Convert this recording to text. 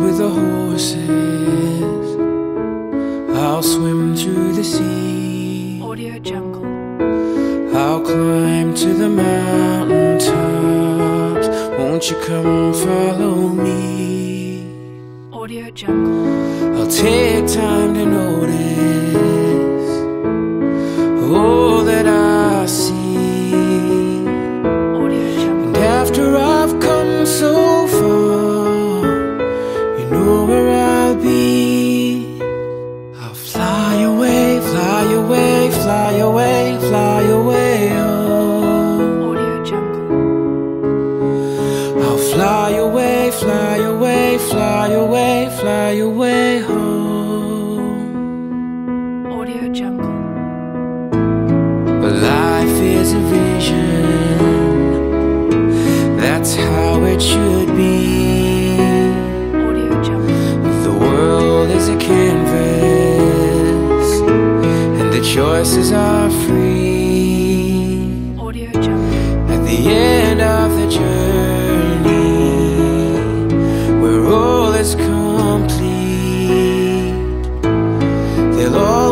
with the horses. I'll swim through the sea. Audio Jungle. I'll climb to the mountain tops. Won't you come follow me? Audio Jungle. I'll take time to notice all that I see. Audio Jungle. And after all. Know where I'll be. I'll fly away, fly away, fly away, fly away. Oh. Audio Jungle. I'll fly away, fly away, fly away, fly away home. Audio Jungle. But life is a vision, that's how it should choices are free. At the end of the journey, where all is complete, they'll all